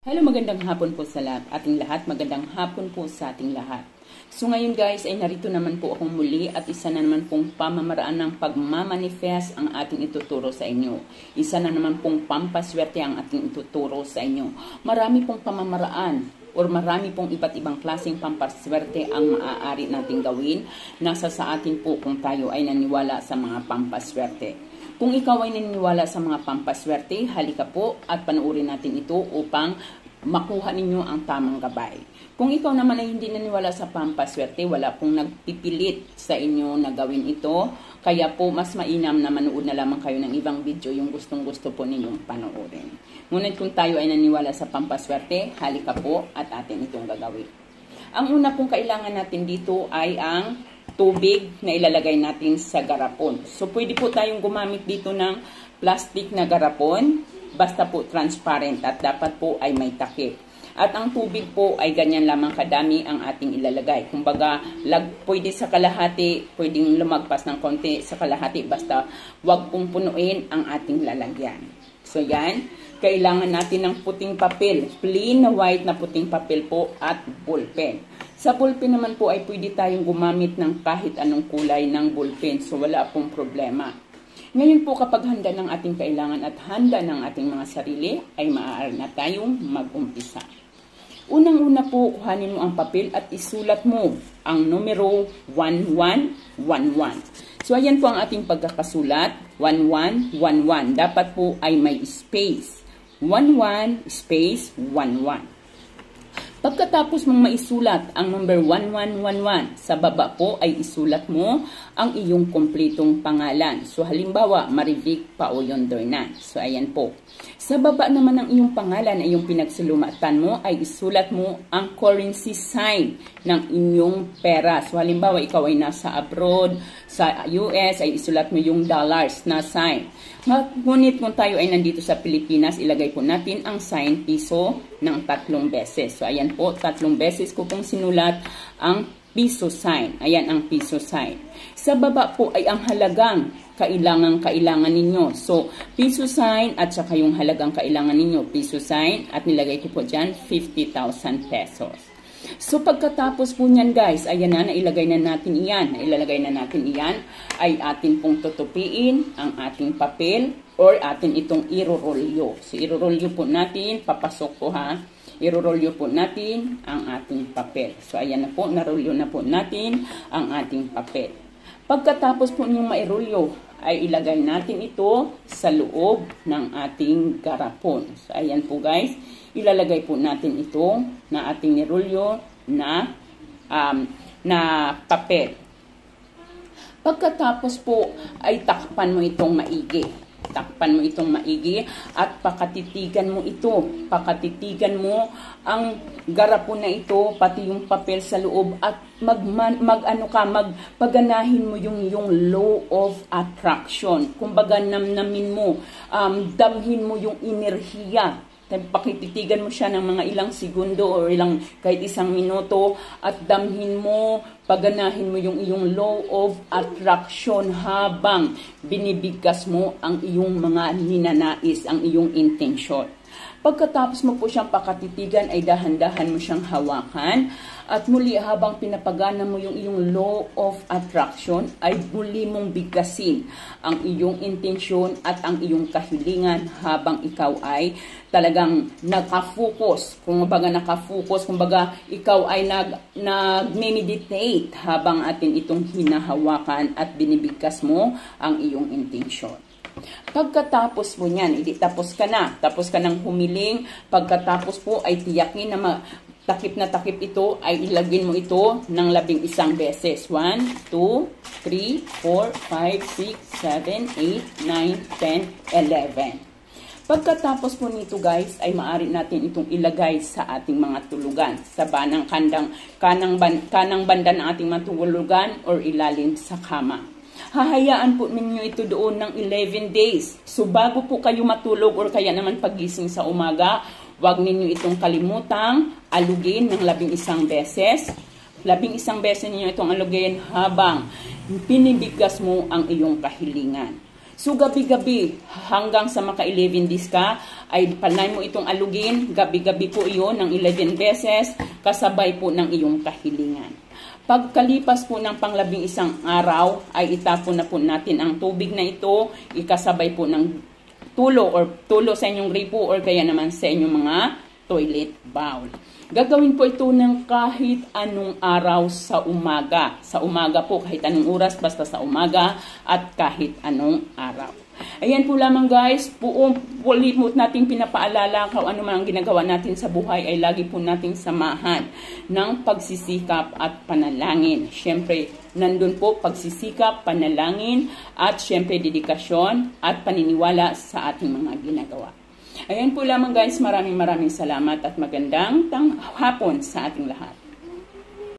Hello, magandang hapon po sa lahat. Ating lahat, magandang hapon po sa ating lahat. So ngayon guys, ay narito naman po akong muli at isa na naman pong pamamaraan ng pagmamanifest ang ating ituturo sa inyo. Isa na naman pong pampaswerte ang ating ituturo sa inyo. Marami pong pamamaraan or marami pong iba't ibang klaseng pampaswerte ang maaari nating gawin. Nasa sa atin po kung tayo ay naniwala sa mga pampaswerte. Kung ikaw ay naniniwala sa mga pampaswerte, halika po at panuorin natin ito upang makuha ninyo ang tamang gabay. Kung ikaw naman ay hindi naniwala sa pampaswerte, wala pong nagpipilit sa inyo na gawin ito, kaya po mas mainam na manood na lamang kayo ng ibang video yung gustong gusto po ninyong panoorin. Ngunit kung tayo ay naniwala sa pampaswerte, halika po at atin itong gagawin. Ang una pong kailangan natin dito ay ang tubig na ilalagay natin sa garapon. So, pwede po tayong gumamit dito ng plastic na garapon, basta po transparent at dapat po ay may takip. At ang tubig po ay ganyan lamang kadami ang ating ilalagay. Kumbaga, lag, pwede sa kalahati, pwedeng lumagpas ng konti sa kalahati, basta wag pong punuin ang ating lalagyan. So yan, kailangan natin ng puting papel, plain white na puting papel po at ballpen. Sa ballpen naman po ay pwede tayong gumamit ng kahit anong kulay ng ballpen so wala pong problema. Ngayon po kapag handa ng ating kailangan at handa ng ating mga sarili ay maaari na tayong mag-umpisa. Unang-una po, kuhanin mo ang papel at isulat mo ang numero 1111. So ayan po ang ating pagkakasulat, 1111. Dapat po ay may space. 11 space 11. Pagkatapos mong maisulat ang number 1111, sa baba po ay isulat mo ang iyong kumpletong pangalan. So halimbawa, Marivic Paoyon Dornan. So ayan po. Sa baba naman ng iyong pangalan na iyong pinagsulumatan mo ay isulat mo ang currency sign ng inyong pera. So halimbawa, ikaw ay nasa abroad, sa US ay isulat mo yung dollars na sign. Ngunit kung tayo ay nandito sa Pilipinas, ilagay po natin ang sign piso ng tatlong beses. So, ayan po, tatlong beses ko pong sinulat ang piso sign. Ayan ang piso sign. Sa baba po ay ang halagang kailangan kailangan ninyo. So, piso sign at saka yung halagang kailangan ninyo, piso sign at nilagay ko po dyan 50,000 pesos. So pagkatapos po niyan guys, ayan na, nailagay na natin iyan. Nailalagay na natin iyan, ay atin pong tutupiin ang ating papel or atin itong irorolyo. So irorolyo po natin, papasok po ha. Irorolyo po natin ang ating papel. So ayan na po, narolyo na po natin ang ating papel. Pagkatapos po niyong mairolyo, ay ilagay natin ito sa loob ng ating garapon. So ayan po guys, ilalagay po natin ito na ating nirulyo na um, na papel. Pagkatapos po ay takpan mo itong maigi. Takpan mo itong maigi at pakatitigan mo ito. Pakatitigan mo ang garapon na ito, pati yung papel sa loob at mag, mag ka, magpaganahin mo yung yung law of attraction. Kumbaga namnamin mo, um, damhin mo yung enerhiya pakititigan mo siya ng mga ilang segundo o ilang kahit isang minuto at damhin mo, paganahin mo yung iyong law of attraction habang binibigkas mo ang iyong mga ninanais, ang iyong intention. Pagkatapos mo po siyang pakatitigan ay dahan-dahan mo siyang hawakan at muli habang pinapagana mo yung iyong law of attraction ay muli mong bigkasin ang iyong intensyon at ang iyong kahilingan habang ikaw ay talagang nakafocus. Kung baga nakafocus, kung baga ikaw ay nag, nag-meditate habang atin itong hinahawakan at binibigkas mo ang iyong intensyon. Pagkatapos mo niyan, hindi tapos ka na. Tapos ka ng humiling. Pagkatapos po ay tiyakin na takip na takip ito ay ilagin mo ito ng labing isang beses. 1, 2, 3, 4, 5, 6, 7, 8, 9, 10, 11. Pagkatapos po nito guys ay maaari natin itong ilagay sa ating mga tulugan. Sa banang kandang, kanang, ban, kanang banda ng ating matulugan or ilalim sa kama. Hahayaan po ninyo ito doon ng 11 days. So bago po kayo matulog or kaya naman pagising sa umaga, Huwag ninyo itong kalimutang alugin ng labing isang beses. Labing isang beses ninyo itong alugin habang pinibigkas mo ang iyong kahilingan. So gabi-gabi hanggang sa maka 11 days ka ay panay mo itong alugin. Gabi-gabi po iyon ng 11 beses kasabay po ng iyong kahilingan. Pagkalipas po ng panglabing isang araw ay itapon na po natin ang tubig na ito. Ikasabay po ng tulo or tulo sa inyong gripo or kaya naman sa inyong mga toilet bowl. Gagawin po ito ng kahit anong araw sa umaga. Sa umaga po, kahit anong oras, basta sa umaga at kahit anong araw. Ayan po lamang guys, buong ulit natin pinapaalala kung ano man ang ginagawa natin sa buhay ay lagi po nating samahan ng pagsisikap at panalangin. Siyempre, nandun po pagsisikap, panalangin at siyempre dedikasyon at paniniwala sa ating mga ginagawa. Ayan po lamang guys, maraming maraming salamat at magandang hapon sa ating lahat.